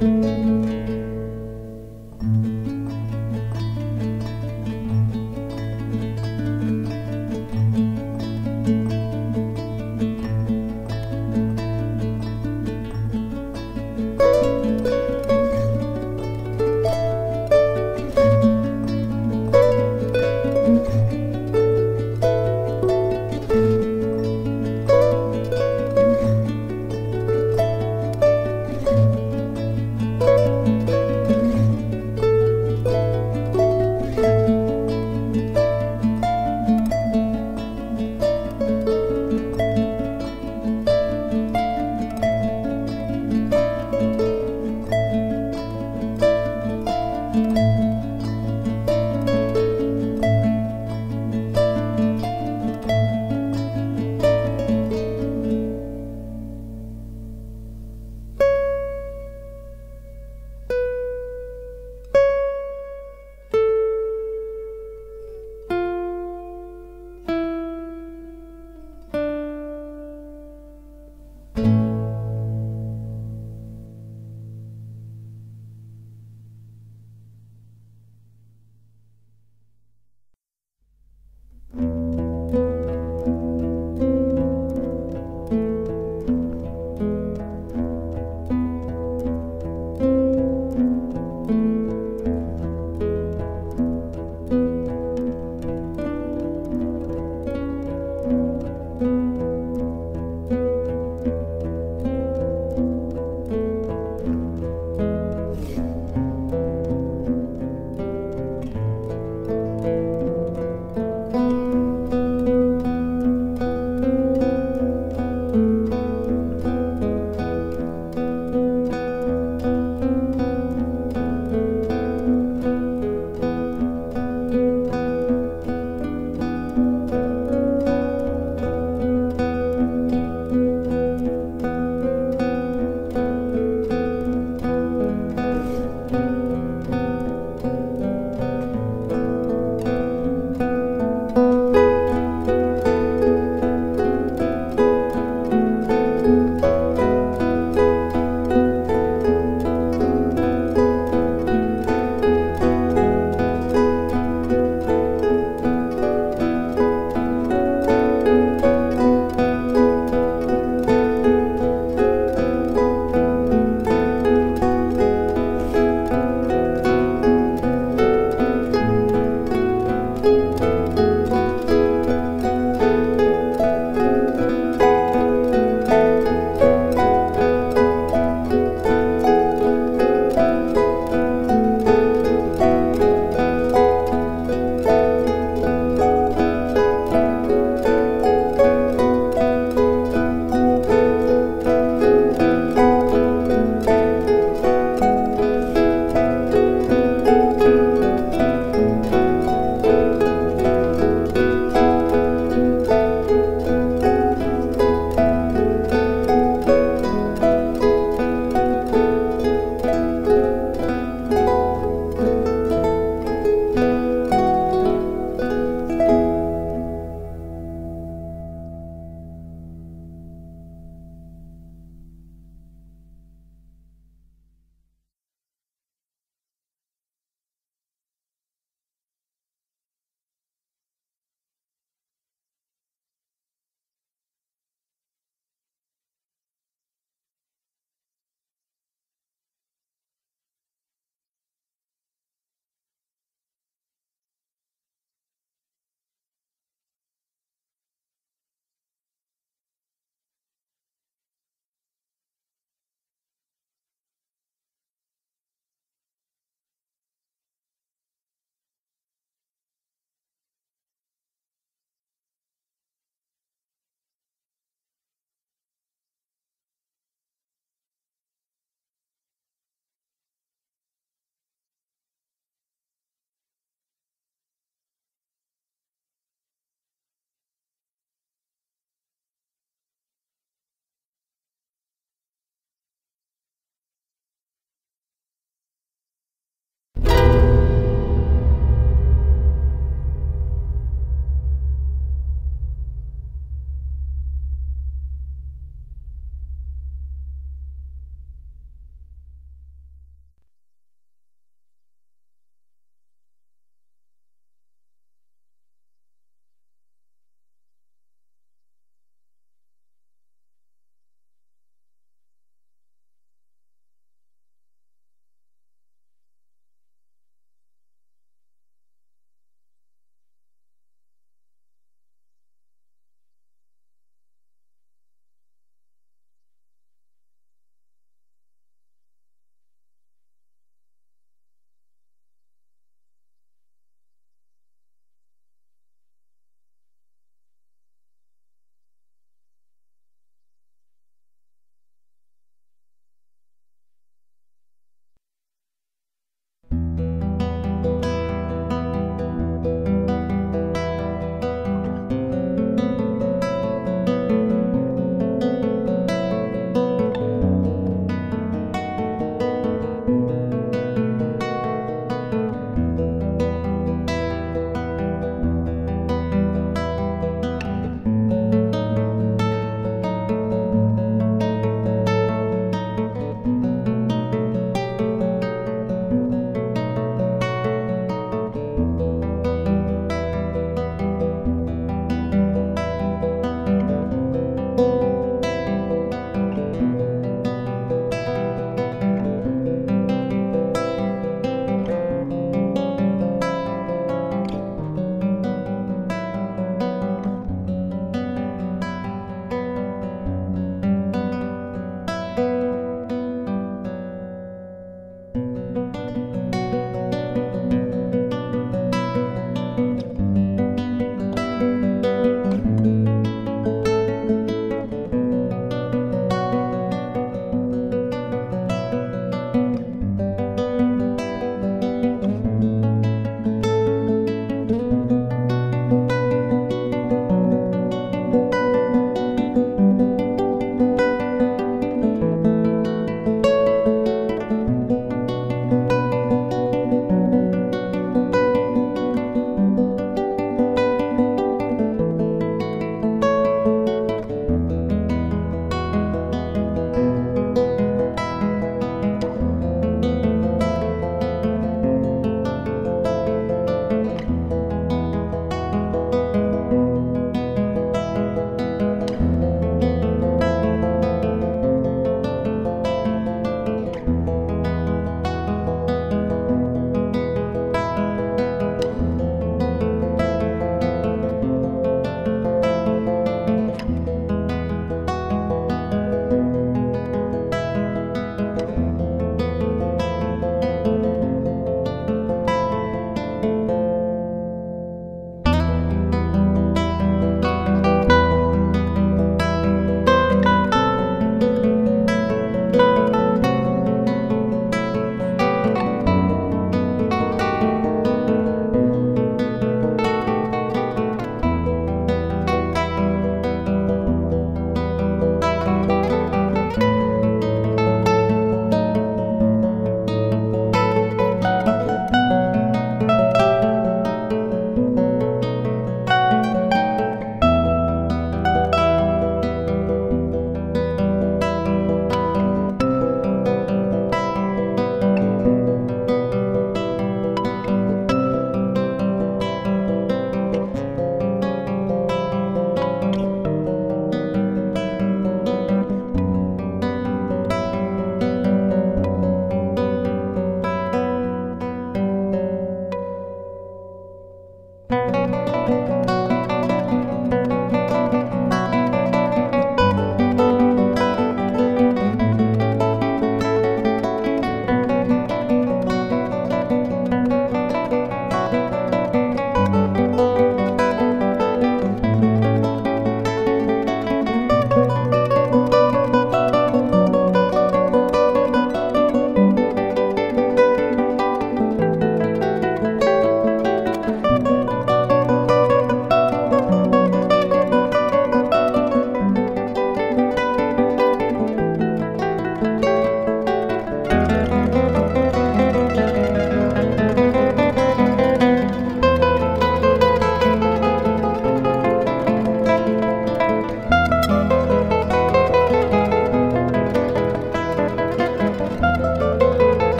Música